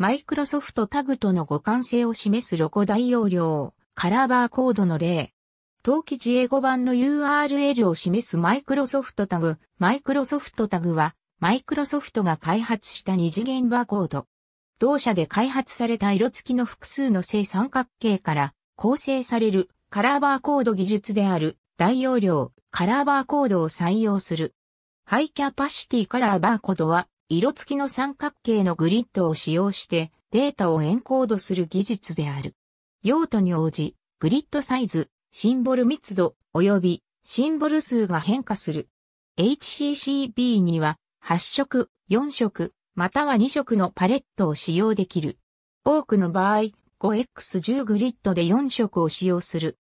マイクロソフトタグとの互換性を示すロゴ大容量、カラーバーコードの例。当記事英語版の URL を示すマイクロソフトタグ。マイクロソフトタグは、マイクロソフトが開発した二次元バーコード。同社で開発された色付きの複数の正三角形から構成されるカラーバーコード技術である大容量カラーバーコードを採用する。ハイキャパシティカラーバーコードは色付きの三角形のグリッドを使用してデータをエンコードする技術である。用途に応じ、グリッドサイズ、シンボル密度、及びシンボル数が変化する。HCCB には8色、4色、または2色のパレットを使用できる。多くの場合、5X10 グリッドで4色を使用する。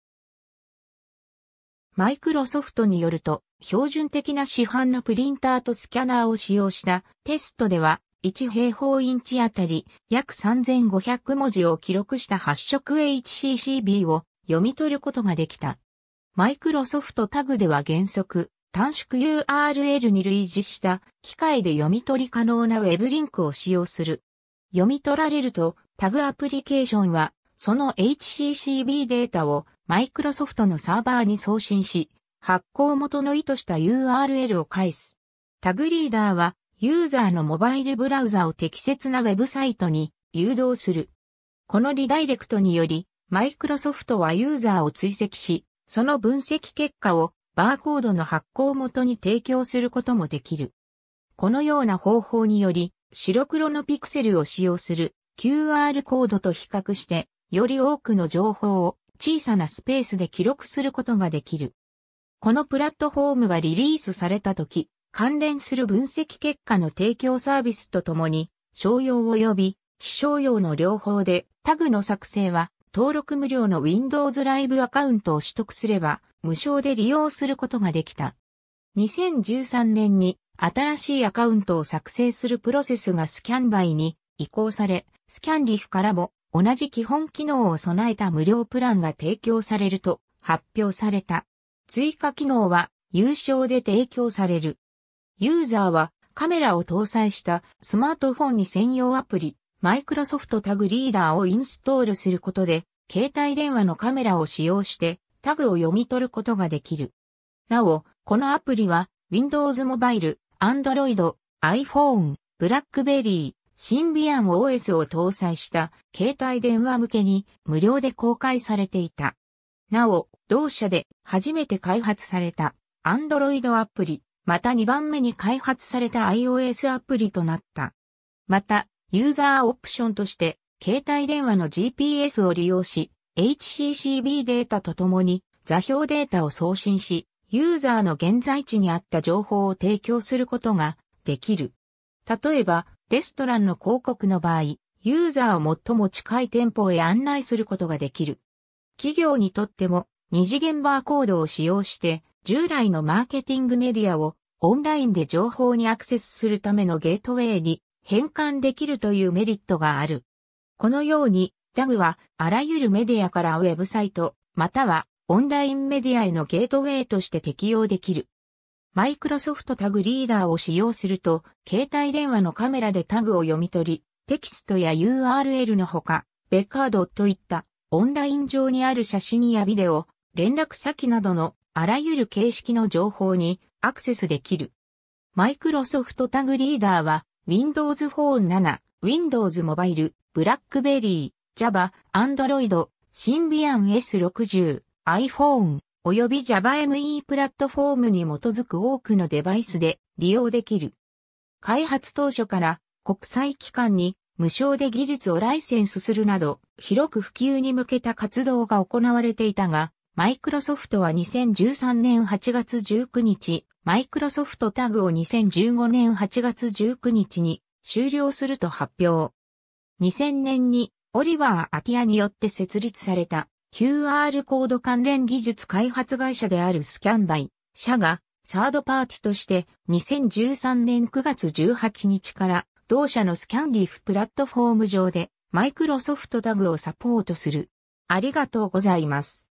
マイクロソフトによると、標準的な市販のプリンターとスキャナーを使用したテストでは、1平方インチあたり約3500文字を記録した8色 HCCB を読み取ることができた。マイクロソフトタグでは原則、短縮 URL に類似した機械で読み取り可能なウェブリンクを使用する。読み取られるとタグアプリケーションはその HCCB データをマイクロソフトのサーバーに送信し、発行元の意図した URL を返す。タグリーダーはユーザーのモバイルブラウザを適切なウェブサイトに誘導する。このリダイレクトにより、マイクロソフトはユーザーを追跡し、その分析結果をバーコードの発行元に提供することもできる。このような方法により、白黒のピクセルを使用する QR コードと比較して、より多くの情報を小さなスペースで記録することができる。このプラットフォームがリリースされたとき、関連する分析結果の提供サービスとともに、商用及び非商用の両方でタグの作成は登録無料の Windows Live アカウントを取得すれば無償で利用することができた。2013年に新しいアカウントを作成するプロセスがスキャンバイに移行され、スキャンリフからも同じ基本機能を備えた無料プランが提供されると発表された。追加機能は有償で提供される。ユーザーはカメラを搭載したスマートフォンに専用アプリ、マイクロソフトタグリーダーをインストールすることで、携帯電話のカメラを使用してタグを読み取ることができる。なお、このアプリは Windows モバイル、Android、iPhone、BlackBerry、シンビアン OS を搭載した携帯電話向けに無料で公開されていた。なお、同社で初めて開発された Android アプリ、また2番目に開発された iOS アプリとなった。また、ユーザーオプションとして、携帯電話の GPS を利用し、HCCB データとともに座標データを送信し、ユーザーの現在地にあった情報を提供することができる。例えば、レストランの広告の場合、ユーザーを最も近い店舗へ案内することができる。企業にとっても二次元バーコードを使用して従来のマーケティングメディアをオンラインで情報にアクセスするためのゲートウェイに変換できるというメリットがある。このように、ダグはあらゆるメディアからウェブサイト、またはオンラインメディアへのゲートウェイとして適用できる。マイクロソフトタグリーダーを使用すると、携帯電話のカメラでタグを読み取り、テキストや URL のほか、ベカードといったオンライン上にある写真やビデオ、連絡先などのあらゆる形式の情報にアクセスできる。マイクロソフトタグリーダーは Windows Phone 7、Windows Mobile、BlackBerry、Java、Android、Symbian S60、iPhone、及び JavaME プラットフォームに基づく多くのデバイスで利用できる。開発当初から国際機関に無償で技術をライセンスするなど広く普及に向けた活動が行われていたが、マイクロソフトは2013年8月19日、マイクロソフトタグを2015年8月19日に終了すると発表。2000年にオリバー・アティアによって設立された QR コード関連技術開発会社であるスキャンバイ社がサードパーティとして2013年9月18日から同社のスキャンリフプラットフォーム上でマイクロソフトタグをサポートする。ありがとうございます。